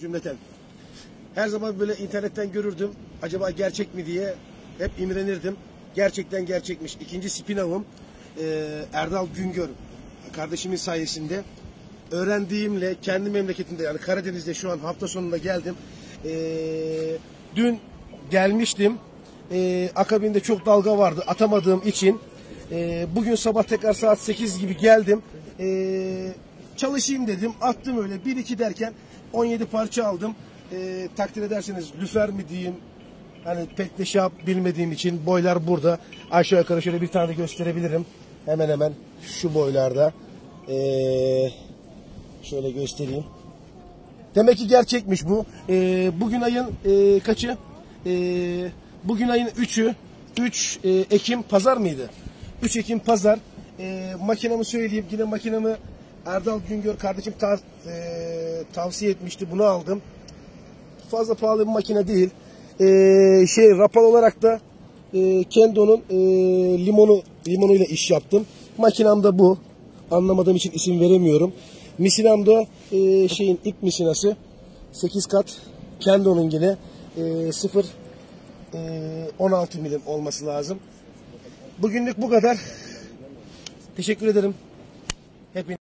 cümleten. Her zaman böyle internetten görürdüm. Acaba gerçek mi diye hep imrenirdim. Gerçekten gerçekmiş. İkinci spinavım e, Erdal Güngör kardeşimin sayesinde öğrendiğimle kendi memleketimde yani Karadeniz'de şu an hafta sonunda geldim. E, dün gelmiştim. E, akabinde çok dalga vardı atamadığım için. E, bugün sabah tekrar saat 8 gibi geldim. E, çalışayım dedim. Attım öyle 1-2 derken 17 parça aldım. E, takdir ederseniz lüfer mi diyeyim Hani pek de şey yap- bilmediğim için boylar burada. Aşağı yukarı şöyle bir tane gösterebilirim. Hemen hemen şu boylarda. Ee, şöyle göstereyim. Demek ki gerçekmiş bu. Ee, bugün ayın e, kaçı? Ee, bugün ayın 3'ü. 3 e, Ekim pazar mıydı? 3 Ekim pazar. Ee, makinamı söyleyeyim. Yine makinamı Erdal Güngör kardeşim ta- e, tavsiye etmişti. Bunu aldım fazla pahalı bir makine değil. Ee, şey rapal olarak da e, Kendo'nun e, limonu limonuyla iş yaptım. Makinam da bu. Anlamadığım için isim veremiyorum. Misinam da e, şeyin ip misinası. 8 kat Kendo'nun yine e, 0 e, 16 milim olması lazım. Bugünlük bu kadar. Teşekkür ederim. Hepinize